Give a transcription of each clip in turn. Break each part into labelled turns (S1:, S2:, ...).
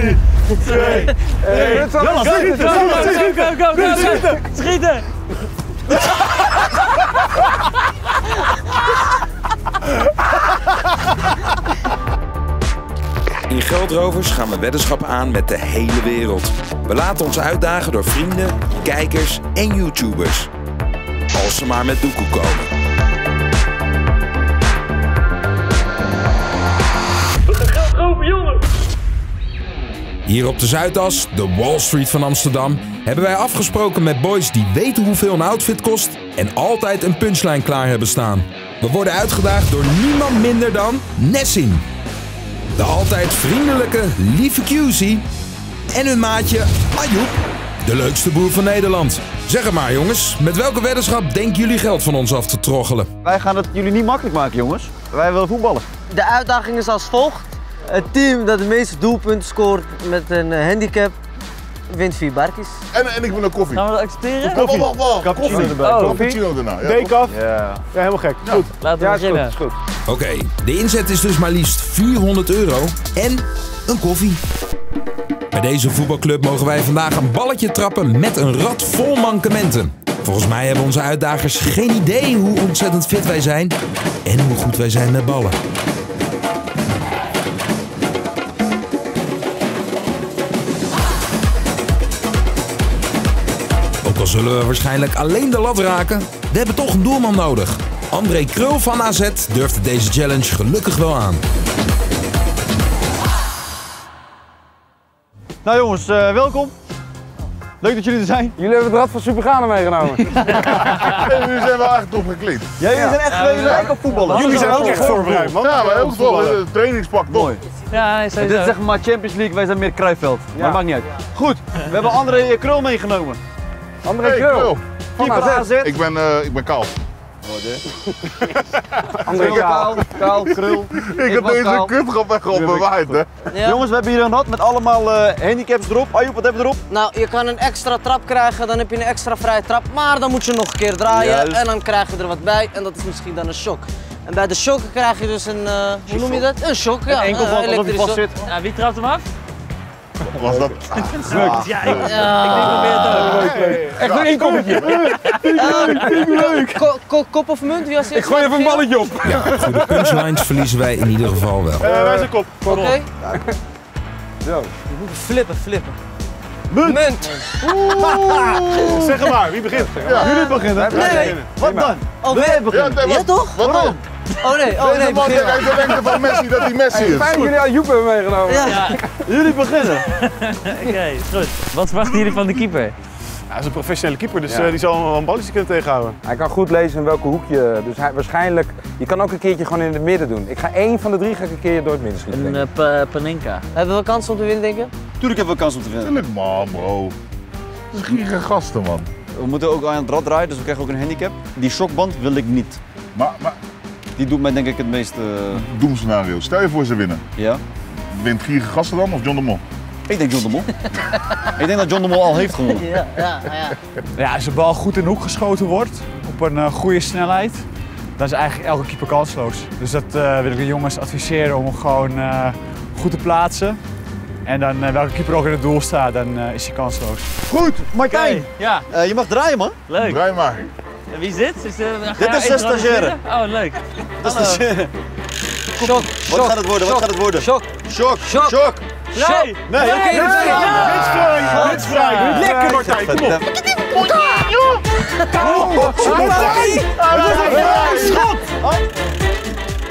S1: 3, 2, 1.
S2: Jalla, schieten!
S3: Go, go, go, go. Schieten!
S4: In Geldrovers gaan we weddenschappen aan met de hele wereld. We laten ons uitdagen door vrienden, kijkers en YouTubers. Als ze maar met doekoe komen. Hier op de Zuidas, de Wall Street van Amsterdam, hebben wij afgesproken met boys die weten hoeveel een outfit kost en altijd een punchline klaar hebben staan. We worden uitgedaagd door niemand minder dan Nessim. De altijd vriendelijke, lieve QC en hun maatje Ayoub, de leukste boer van Nederland. Zeg het maar jongens, met welke weddenschap denken jullie geld van ons af te troggelen?
S2: Wij gaan het jullie niet makkelijk maken, jongens. Wij willen voetballen.
S5: De uitdaging is als volgt. Het team dat de meeste doelpunten scoort met een eh, handicap wint vier barkjes.
S1: En, en ik wil een koffie.
S3: Gaan we dat accepteren?
S1: Wacht, wacht, wacht.
S2: Cappuccino
S1: Koffie.
S2: erbij.
S3: Oh.
S1: Cappuccino daarna. Ja.
S2: Ja.
S6: Ja, helemaal gek. Goed.
S3: Laten we
S6: Ja, is goed.
S3: beginnen.
S6: Is goed.
S4: Oké, de inzet is dus maar liefst 400 euro en een koffie. Bij deze voetbalclub mogen wij vandaag een balletje trappen met een rad vol mankementen. Volgens mij hebben onze uitdagers geen idee hoe ontzettend fit wij zijn en hoe goed wij zijn met ballen. Zullen we waarschijnlijk alleen de lat raken, we hebben toch een doelman nodig. André Krul van AZ durfde deze challenge gelukkig wel aan.
S2: Nou jongens, eh, welkom. Leuk dat jullie er zijn.
S6: Jullie hebben het rad van Superganen meegenomen.
S1: En nu zijn we echt top gekleed.
S2: Ja, jullie zijn echt twee lijken voetballers.
S6: Jullie zijn ook echt voorbereid, man.
S1: Ja, maar heel veel eh, trainingspak toch?
S2: Mooi.
S3: Ja, nee,
S2: Dit is zeg maar Champions League, wij zijn meer Kruifveld. Maar
S6: Ja.
S2: dat maakt niet uit. Goed, we hebben André Krul meegenomen.
S6: André
S1: Hey,
S6: Krul.
S1: Krul.
S2: Keeper AZ.
S1: Ik ben, eh, ik ben kaal.
S6: André Krul.
S2: Kaal, Kaal, Krul.
S1: Ik heb deze kutgrap echt al bewaaid, hè?
S5: Ja.
S2: Jongens, we hebben hier een rad met allemaal eh, handicaps erop. Ayoub, wat hebben we erop?
S5: Nou, je kan een extra trap krijgen, dan heb je een extra vrije trap, maar dan moet je nog een keer draaien
S2: Juist.
S5: en dan krijg je er wat bij en dat is misschien dan een shock. En bij de shock krijg je dus een, eh, hoe noem je dat? Een shock, ja.
S2: Enkel
S5: een
S2: van alsof je
S5: elektrische
S2: vast zit.
S3: Ja, wie trapt hem af?
S1: Was dat?
S3: Ja, ik, ik
S5: Ja.
S3: probeer het ook.
S6: Echt een inkommetje.
S5: Eh, ko- ko- kop of munt, wie was
S6: Ik gooi even een balletje op.
S4: Ja, goede punchlines verliezen wij in ieder geval wel.
S6: Eh, wij zijn kop.
S5: Oké.
S6: Zo.
S5: Flippen, flippen. Munt.
S6: Zeg het maar, wie begint?
S2: Jullie beginnen.
S5: Nee. Oh,
S2: dan?
S5: Oh,
S2: Wij beginnen.
S5: Ja,
S1: wat-
S5: toch?
S1: Wat dan?
S5: Oh nee, oh
S1: Deze
S5: nee,
S1: man uit de lengte van Messi dat hij Messi is.
S6: Fijn dat jullie Ayoub hebben meegenomen.
S5: Ja.
S2: Jullie beginnen.
S3: Oké, goed. Wat verwachten jullie van de keeper?
S7: Hij is een professionele keeper, dus
S6: Ja.
S7: eh, die zal wel een balletje kunnen tegenhouden.
S6: Hij kan goed lezen in welke hoekje. Dus hij, waarschijnlijk, je kan ook een keertje gewoon in het midden doen. Ik ga één van de drie ga ik een keer door het midden schieten.
S3: Een
S6: denk ik.
S3: uh, pa- Panenka.
S5: Hebben we kans om te winnen, denk je?
S2: Tuurlijk hebben we kans om te winnen.
S1: Tuurlijk man, bro. Dat is giga gasten, man.
S2: We moeten ook aan het rad draaien, dus we krijgen ook een handicap. Die shockband wil ik niet.
S1: Maar, maar
S2: Die doet mij denk ik het meest... eh,
S1: doemscenario. Stel je voor ze winnen.
S2: ja.
S1: Wint Gasten dan of John de Mol?
S2: Ik denk John de Mol. ik denk dat John de Mol al heeft gewonnen.
S5: Ja, ja, ja.
S7: Ja, als de bal goed in de hoek geschoten wordt, op een eh, goede snelheid, dan is eigenlijk elke keeper kansloos. Dus dat eh, wil ik de jongens adviseren om hem gewoon eh, goed te plaatsen. En dan welke keeper ook in het doel staat, dan eh, is hij kansloos.
S2: Goed, Martijn.
S3: Ja,
S2: Eh, je mag draaien man.
S3: leuk.
S1: Draai maar.
S3: En Wie is dit? Is
S2: Dit
S3: je
S2: is de stagiaire.
S3: Oh, leuk.
S2: Dat is de...
S5: Shock,
S2: Wat gaat het worden? Wat gaat het worden?
S5: shock,
S2: Shock.
S5: shock.
S2: Shock.
S3: Nee!
S2: Nee, oké.
S3: Nee,
S2: nee,
S3: vrij!
S6: Lekker Martijn, kom op.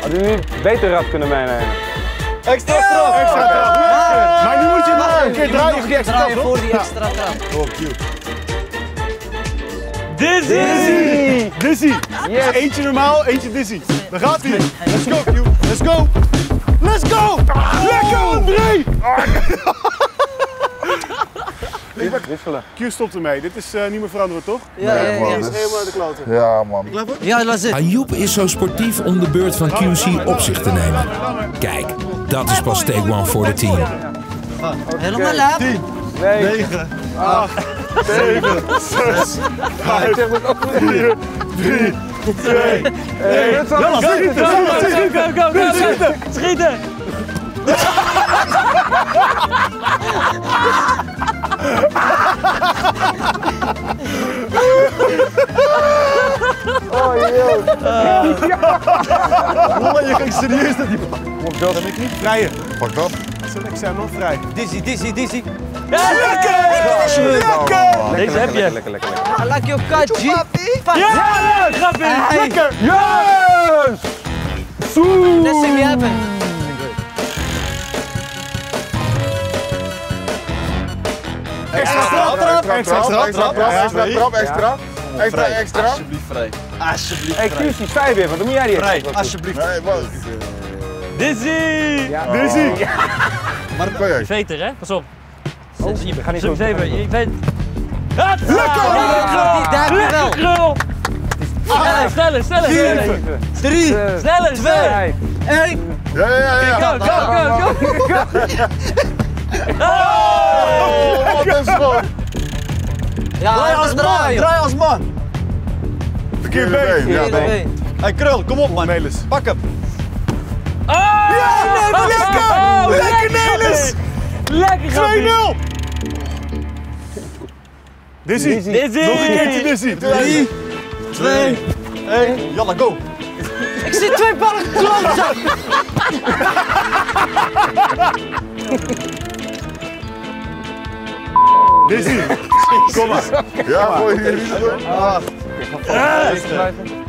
S6: Hadden jullie niet beter rad kunnen meenemen?
S2: Extra straf.
S6: Extra trap.
S7: Maar nu moet je nog een keer draaien.
S5: Nog een keer draaien voor die extra trap.
S3: Dizzy!
S7: Dizzy.
S6: Yes.
S7: Eentje normaal, eentje dizzy. Daar gaat hij. Let's go, Q. Let's go. Let's go. Lekker, André.
S6: Wisselen.
S7: Q stopt ermee. Dit is eh, niet meer veranderen, toch?
S5: Ja,
S1: Nee, man.
S7: Is helemaal de kloten.
S1: Ja, man.
S5: Ja, laat zitten.
S4: Ayoub is zo sportief om de beurt van QC op zich te nemen. Kijk, dat is pas take one voor het team.
S5: Helemaal laat.
S6: 9,
S7: 8, 7, 6, 5, 4, 3, twee, één.
S3: Jan, schieten! Go, go, go, schieten! Schieten!
S8: Oh, jee! Uh. je ging serieus dat die...
S6: Kom, dat
S8: heb ik niet. Vrijen.
S1: Pak dat.
S8: Ik zijn nog vrij.
S5: Dizzy, dizzy, dizzy.
S3: Ja, lekker!
S6: Lekker,
S3: Deze heb je.
S6: Lekker, lekker, lekker.
S5: I like your cut, G.
S3: Ja!
S5: Hey,
S8: Lekker!
S6: Yes! Soe!
S5: Let's see me happen.
S8: Extra
S1: Trap,
S8: trap,
S1: extra
S8: extra
S1: trap,
S8: trap,
S1: extra trap, extra trap, extra. Extra, extra.
S2: Alsjeblieft vrij. Alsjeblieft
S6: Hey,
S2: vrij.
S6: QC, sta je weer? Wat doe jij die
S2: Vrij, alsjeblieft.
S1: Nee?
S3: Dizzy!
S6: Ja.
S1: Dizzy. Maar kan jij?
S3: Veter, hè? Pas op.
S6: Oh,
S3: je
S6: we gaan niet zo-
S3: even. Je weet... Lekker!
S5: Wel.
S3: Lekker, krul! Sneller, sneller, sneller, sneller.
S5: Drie,
S3: Sneller, sneller.
S6: Vijf.
S5: één.
S1: Ja, ja, ja.
S3: Go,
S1: ja.
S3: go, go, go.
S1: Oh, wat een schot.
S5: Ja,
S8: Draai als
S5: gaat
S8: man, draai als man.
S1: Verkeerde been. Ja,
S5: Verkeerde
S1: been.
S8: Hey Krul, kom op man.
S1: Melis.
S8: Pak hem.
S3: Oh!
S8: Ja, nee, lekker!
S3: Oh,
S8: Lekker, Nelis!
S3: Lekker, grapje.
S8: 2-0! Dizzy.
S3: Dizzy!
S8: Nog een keertje Dizzy.
S5: Drie, twee.
S8: 1. Jalla, go.
S5: Ik zit twee ballen klootzak.
S8: Dizzy. Kom maar.
S1: Ja, gooi je niet zo.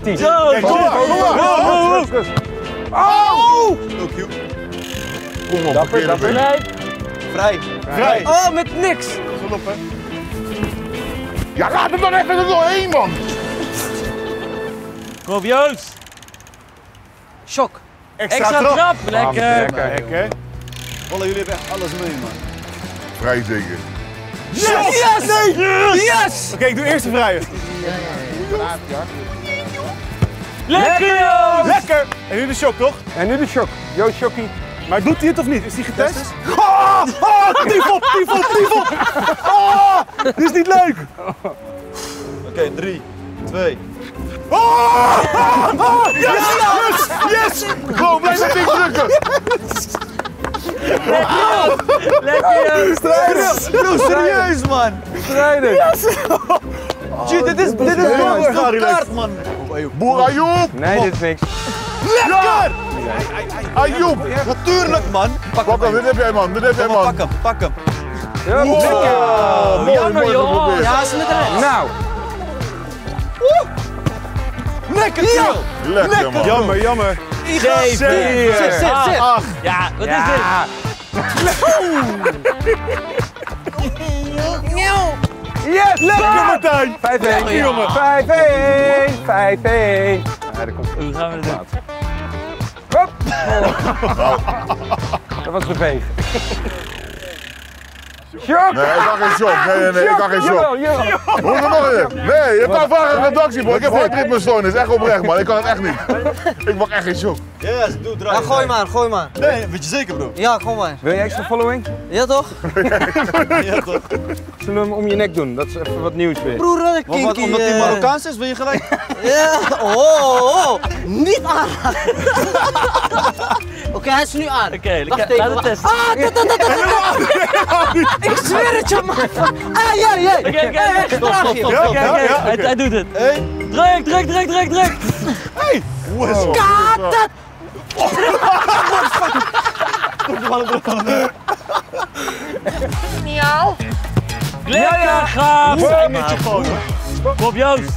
S6: Tien.
S3: Zo,
S8: Kijk, kom maar, kom maar.
S6: Oh.
S8: Go, Q.
S1: Kom op, verkeerde been.
S3: Nee.
S8: Vrij. Vrij.
S5: Oh, met niks.
S8: Pas op, hè.
S1: Ja, laat hem dan even er doorheen, man.
S3: Joost.
S5: Shock.
S3: Extra trap. Lekker.
S6: Lekker.
S8: Lekker. Wallah, jullie hebben echt alles mee, man.
S1: Vrij zeker.
S8: Yes! Yes! Nee!
S5: Yes!
S8: Oké, ik doe eerst de vrije.
S3: Lekker, Joost.
S8: Lekker! En nu de shock, toch?
S6: En nu de shock. Yo, Shockie.
S8: Maar doet hij het of niet? Is hij getest? Oh, oh, tiefel, tiefel, tiefel! Oh, dit is niet leuk! Oké, 3, 2. Oh, oh, yes, yes, yes!
S1: Gewoon, blijf dat ding drukken.
S3: Lekker.
S8: Bro, serieus, man!
S6: Strijden.
S8: Gee, dit is, dit is
S6: Ja,
S8: wel
S1: ja,
S8: een kaart, man.
S1: Boer Ayoub.
S6: Nee, dit is niks.
S8: Lekker!
S1: Ayoub.
S8: Natuurlijk, man. Pak
S1: hem, dit heb jij, man. Dit heb jij, man.
S8: pak hem, pak hem.
S6: Ja,
S1: Wow. Mooi,
S3: jammer, joh.
S5: Ja, is met rechts.
S6: Nou,
S8: Lekker, Krul.
S1: Lekker, man.
S8: Jammer, jammer.
S3: Zeven.
S5: Zit, zit, zit.
S3: Ja, wat is dit?
S6: yes!
S8: Lekker, Martijn.
S6: 5-1.
S8: jongen.
S6: 5-1. 5-1. Ja, dat komt
S3: Hoe gaan we dit doen?
S6: Hop. Dat was de. Shock!
S1: Nee, ik kan geen shock. Nee, nee, nee, ik kan geen shock. Hoe er nog een? Nee, je hebt vragen aan redactie, boy. Ik heb hartritmestoornis. Echt oprecht, man. Ik kan het echt niet. Ik mag echt geen shock.
S8: Yes, doe, draai.
S5: Ja, gooi maar, gooi maar.
S8: Nee, weet je zeker, bro?
S5: Ja, kom maar.
S6: Wil je extra following?
S5: Ja toch?
S8: Ja, toch?
S6: Zullen we hem om je nek doen? Dat is even wat nieuws weer.
S5: Broer, wat een
S8: Wat,
S5: kinky.
S8: wat, omdat hij
S5: eh,
S8: Marokkaans is, wil je gelijk?
S5: Ja, oh, oh, oh. Niet aanraken. Oké, hij is nu aan.
S3: Oké,
S5: Wacht
S3: laat
S5: even,
S3: het testen.
S5: Ah, dat, dat, dat, dat, dat. Ik zweer het je, man. Ah, ja, ja.
S3: Oké, oké, oké. Stop, Hij- doet het. Druk, druk, druk, druk, druk.
S5: Katat.
S3: Lekker, gaaf.
S8: Vingertje gewoon.
S3: Kom op, Joost.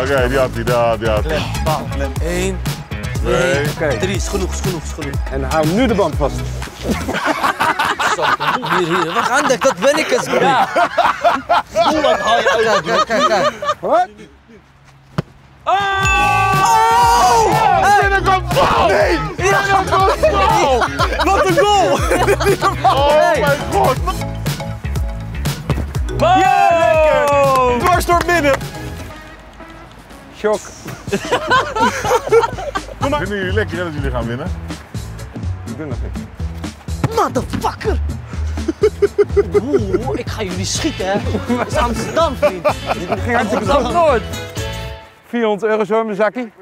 S1: Oké, die had hij, daar, die had hij.
S5: Eén,
S1: Nee.
S6: Oké.
S5: drie. Is genoeg, is genoeg, is genoeg.
S6: En hou nu de band vast.
S5: Hier, hier. Wacht, Andek, dat ben ik eens.
S3: Ja.
S5: Kijk, kijk, kijk, kijk.
S6: Wat?
S1: Binnenkant bal! Nee! Binnenkant bal!
S8: Wat een goal!
S1: Oh mijn god!
S3: Wow.
S8: Dwars door midden.
S6: Shock.
S1: Vinden jullie lekker hè, dat jullie gaan winnen?
S6: Ik doe nog niks.
S5: Motherfucker. Oeh, ik ga jullie schieten, hè. Dat is Amsterdam, vriend.
S6: Dit ging hartstikke goed.
S3: nooit.
S6: 400 euro zo in mijn zakkie.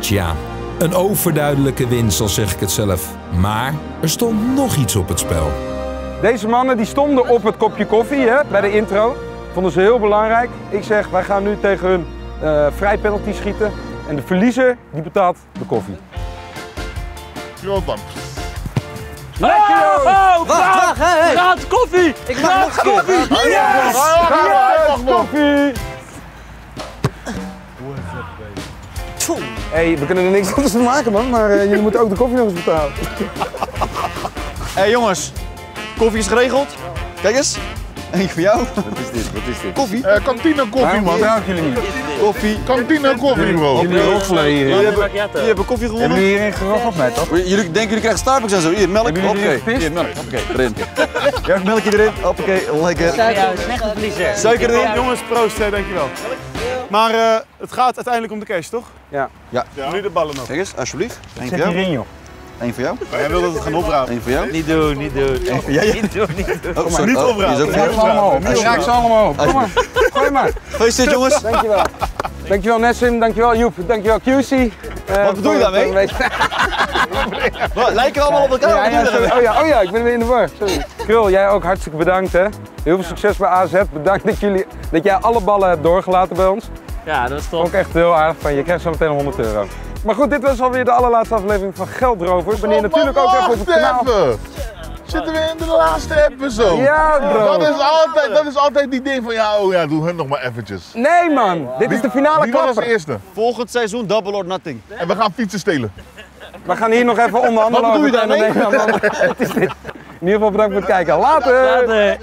S4: Tja, Een overduidelijke winst, al zeg ik het zelf. Maar er stond nog iets op het spel.
S6: Deze mannen die stonden op het kopje koffie hè, bij de intro. Vonden ze heel belangrijk. Ik zeg, wij gaan nu tegen hun eh vrij penalty schieten. En de verliezer die betaalt de koffie.
S1: Man.
S3: Lekker joh! Oh,
S5: Wacht, wacht, hé, hé.
S3: Gratis koffie!
S5: Ik mag nog.
S1: Hij mag nog.
S6: Koffie! Hé, hey, we kunnen er niks anders van maken man, maar eh, jullie moeten ook de koffie nog eens betalen.
S2: Hé hey, jongens, koffie is geregeld. Kijk eens. Eén voor jou.
S6: Wat is dit? Wat is dit?
S2: Koffie.
S1: Eh, kantine koffie,
S6: Waarom
S1: man.
S6: gebruiken jullie niet?
S2: Koffie.
S1: Kantine koffie, bro.
S6: Jullie roffelen
S2: Jullie
S6: hierin.
S2: hebben, jullie hebben koffie
S6: Hebben
S2: gewonnen.
S6: jullie hierin geroffeld met toch?
S2: Jullie denken jullie krijgen Starbucks en zo. Hier, melk.
S6: Hebben jullie
S2: Hoppakee.
S6: gepist?
S2: Hier, melk. Hoppakee, erin. Ja, melkje erin. Hoppakee, lekker.
S3: Slechte verliezer.
S2: Suiker erin.
S8: Jongens, proost, dankjewel. Maar eh, het gaat uiteindelijk om de cash, toch?
S6: Ja.
S2: Ja.
S8: Nu de ballen nog.
S2: Kijk eens, alsjeblieft. Eén voor jou.
S6: joh.
S2: Eén voor jou.
S8: Jij wil dat het gaan oprapen.
S2: Eén voor jou.
S3: Niet doen, niet doen.
S2: Ja, ja.
S3: Niet doen, niet doen.
S2: Oh, sorry.
S8: Niet
S2: Oh, ook
S6: Raak ze allemaal op. Raak ze allemaal op. Kom maar. Gooi maar.
S2: Gefeliciteerd jongens.
S6: Dankjewel. Dankjewel Nessim, dankjewel Joep, dankjewel QC. Eh,
S2: Wat bedoel je daarmee? Lijken allemaal op elkaar?
S6: Ja, ja, oh, ja, oh ja, ik ben weer in de war. Sorry. Krul, jij ook hartstikke bedankt hè. Heel veel succes bij AZ. Bedankt dat, jullie, dat jij alle ballen hebt doorgelaten bij ons.
S3: Ja, dat is
S6: Ook
S3: top.
S6: echt heel aardig van je. Je krijgt zo meteen 100 euro. Maar goed, dit was alweer de allerlaatste aflevering van Geldrovers. Abonneer
S1: Oh,
S6: natuurlijk ook even op het kanaal.
S1: even. Zitten we in de laatste episode?
S6: Ja bro.
S1: Dat is, altijd, dat is altijd die ding van ja, oh ja, doe hun nog maar eventjes.
S6: Nee man, dit is de finale
S1: Wie was als
S6: klapper.
S1: eerste?
S2: Volgend seizoen double or nothing.
S1: En we gaan fietsen stelen.
S6: We gaan hier nog even onderhandelen
S2: Wat bedoel je daarmee?
S6: Het is dit. In ieder geval bedankt voor het kijken. Later.
S3: Later.